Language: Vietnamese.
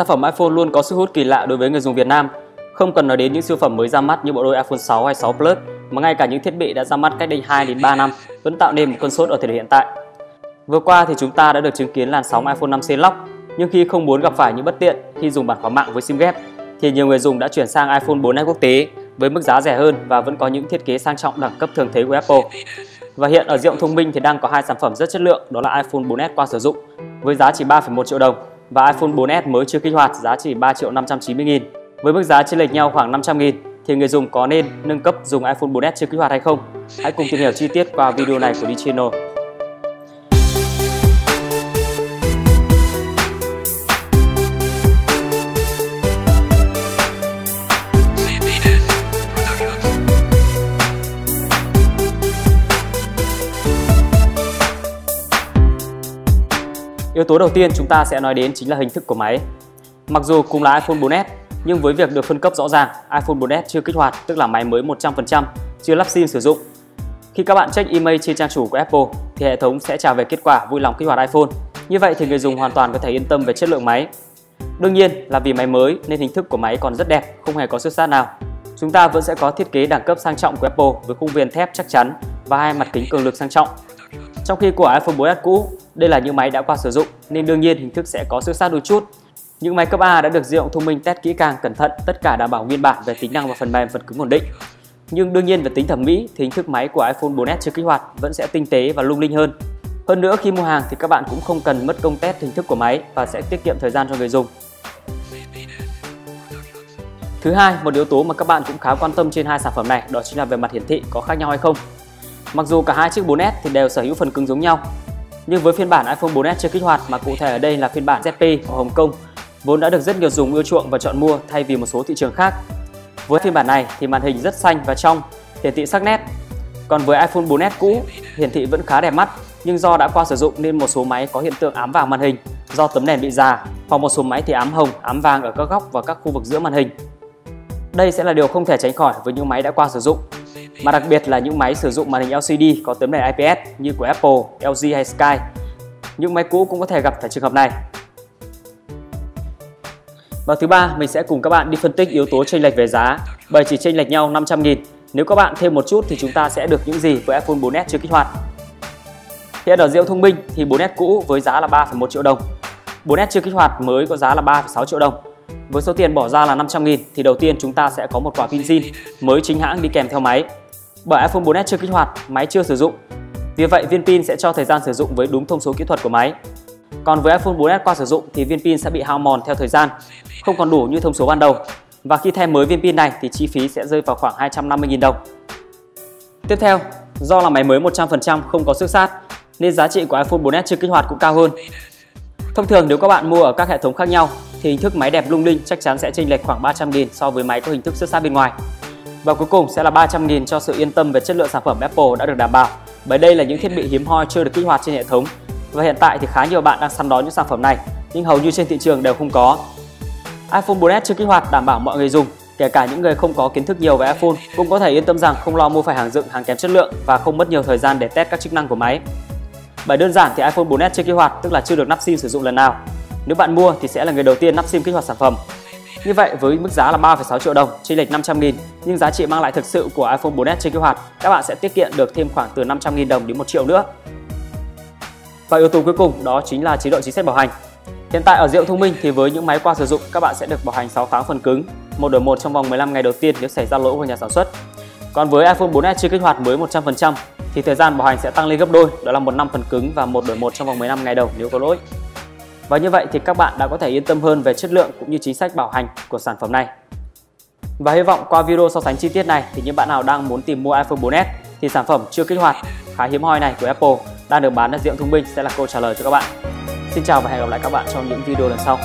Sản phẩm iPhone luôn có sức hút kỳ lạ đối với người dùng Việt Nam. Không cần nói đến những siêu phẩm mới ra mắt như bộ đôi iPhone 6 hay 6 Plus, mà ngay cả những thiết bị đã ra mắt cách đây 2 đến 3 năm vẫn tạo nên một cơn sốt ở thời điểm hiện tại. Vừa qua thì chúng ta đã được chứng kiến làn sóng iPhone 5C Lock, nhưng khi không muốn gặp phải những bất tiện khi dùng bản khóa mạng với sim ghép, thì nhiều người dùng đã chuyển sang iPhone 4S quốc tế với mức giá rẻ hơn và vẫn có những thiết kế sang trọng đẳng cấp thường thấy của Apple. Và hiện ở Diệu Thông Minh thì đang có hai sản phẩm rất chất lượng đó là iPhone 4S qua sử dụng với giá chỉ 3,1 triệu đồng và iPhone 4S mới chưa kích hoạt, giá chỉ 3 triệu 590 nghìn. Với mức giá chênh lệch nhau khoảng 500 nghìn, thì người dùng có nên nâng cấp dùng iPhone 4S chưa kích hoạt hay không? Hãy cùng tìm hiểu chi tiết qua video này của D Channel. Yếu tố đầu tiên chúng ta sẽ nói đến chính là hình thức của máy. Mặc dù cùng là iPhone 4S, nhưng với việc được phân cấp rõ ràng, iPhone 4S chưa kích hoạt, tức là máy mới 100%, chưa lắp sim sử dụng. Khi các bạn check email trên trang chủ của Apple, thì hệ thống sẽ trả về kết quả vui lòng kích hoạt iPhone. Như vậy thì người dùng hoàn toàn có thể yên tâm về chất lượng máy. Đương nhiên là vì máy mới nên hình thức của máy còn rất đẹp, không hề có xước sát nào. Chúng ta vẫn sẽ có thiết kế đẳng cấp sang trọng của Apple với khung viền thép chắc chắn và hai mặt kính cường lực sang trọng. Trong khi của iPhone 4S cũ đây là những máy đã qua sử dụng nên đương nhiên hình thức sẽ có sự sát đôi chút. Những máy cấp A đã được di động thông minh test kỹ càng cẩn thận, tất cả đảm bảo nguyên bản về tính năng và phần mềm vật cứng ổn định. Nhưng đương nhiên về tính thẩm mỹ thì hình thức máy của iPhone 4S chưa kích hoạt vẫn sẽ tinh tế và lung linh hơn. Hơn nữa khi mua hàng thì các bạn cũng không cần mất công test hình thức của máy và sẽ tiết kiệm thời gian cho người dùng. Thứ hai, một yếu tố mà các bạn cũng khá quan tâm trên hai sản phẩm này đó chính là về mặt hiển thị có khác nhau hay không. Mặc dù cả hai chiếc 4S thì đều sở hữu phần cứng giống nhau, nhưng với phiên bản iPhone 4S chưa kích hoạt mà cụ thể ở đây là phiên bản ZP ở Hồng Kông vốn đã được rất nhiều dùng ưa chuộng và chọn mua thay vì một số thị trường khác. Với phiên bản này thì màn hình rất xanh và trong, hiển thị sắc nét. Còn với iPhone 4S cũ, hiển thị vẫn khá đẹp mắt nhưng do đã qua sử dụng nên một số máy có hiện tượng ám vàng màn hình do tấm nền bị già hoặc một số máy thì ám hồng, ám vàng ở các góc và các khu vực giữa màn hình. Đây sẽ là điều không thể tránh khỏi với những máy đã qua sử dụng mà đặc biệt là những máy sử dụng màn hình LCD có tấm nền IPS như của Apple, LG hay Sky. Những máy cũ cũng có thể gặp phải trường hợp này. Và thứ ba, mình sẽ cùng các bạn đi phân tích yếu tố chênh lệch về giá. Bởi chỉ chênh lệch nhau 500 000 nếu các bạn thêm một chút thì chúng ta sẽ được những gì với iPhone 4S chưa kích hoạt. Hiện ở Diệu Thông Minh thì 4S cũ với giá là 3,1 triệu đồng. 4S chưa kích hoạt mới có giá là 3,6 triệu đồng. Với số tiền bỏ ra là 500 nghìn thì đầu tiên chúng ta sẽ có một quả pin zin mới chính hãng đi kèm theo máy. Bởi iPhone 4S chưa kích hoạt, máy chưa sử dụng. Vì vậy viên pin sẽ cho thời gian sử dụng với đúng thông số kỹ thuật của máy. Còn với iPhone 4S qua sử dụng thì viên pin sẽ bị hao mòn theo thời gian, không còn đủ như thông số ban đầu. Và khi thay mới viên pin này thì chi phí sẽ rơi vào khoảng 250.000 đồng. Tiếp theo, do là máy mới 100% không có xước sát nên giá trị của iPhone 4S chưa kích hoạt cũng cao hơn. Thông thường nếu các bạn mua ở các hệ thống khác nhau thì hình thức máy đẹp lung linh chắc chắn sẽ chênh lệch khoảng 300.000 so với máy có hình thức xuất sát bên ngoài. Và cuối cùng sẽ là 300.000 cho sự yên tâm về chất lượng sản phẩm Apple đã được đảm bảo bởi đây là những thiết bị hiếm hoi chưa được kích hoạt trên hệ thống và hiện tại thì khá nhiều bạn đang săn đón những sản phẩm này, nhưng hầu như trên thị trường đều không có. iPhone 4S chưa kích hoạt đảm bảo mọi người dùng, kể cả những người không có kiến thức nhiều về iPhone cũng có thể yên tâm rằng không lo mua phải hàng dựng, hàng kém chất lượng và không mất nhiều thời gian để test các chức năng của máy. Bởi đơn giản thì iPhone 4S chưa kích hoạt, tức là chưa được nắp sim sử dụng lần nào nếu bạn mua thì sẽ là người đầu tiên nắp sim kích hoạt sản phẩm. Như vậy với mức giá là 3,6 triệu đồng, chênh lệch 500 000 nhưng giá trị mang lại thực sự của iPhone 4S trên kích hoạt, các bạn sẽ tiết kiệm được thêm khoảng từ 500 000 đồng đến 1 triệu nữa. Và yếu tố cuối cùng đó chính là chế độ chính sách bảo hành. Hiện tại ở rượu Thông Minh thì với những máy qua sử dụng các bạn sẽ được bảo hành 6 tháng phần cứng, một đổi một trong vòng 15 ngày đầu tiên nếu xảy ra lỗi của nhà sản xuất. Còn với iPhone 4S chưa kích hoạt mới 100% thì thời gian bảo hành sẽ tăng lên gấp đôi, đó là một năm phần cứng và một đổi một trong vòng 15 ngày đầu nếu có lỗi. Và như vậy thì các bạn đã có thể yên tâm hơn về chất lượng cũng như chính sách bảo hành của sản phẩm này. Và hy vọng qua video so sánh chi tiết này thì những bạn nào đang muốn tìm mua iPhone 4S thì sản phẩm chưa kích hoạt, khá hiếm hoi này của Apple đang được bán ở diện Thông Minh sẽ là câu trả lời cho các bạn. Xin chào và hẹn gặp lại các bạn trong những video lần sau.